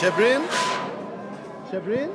Şebrin? Şebrin?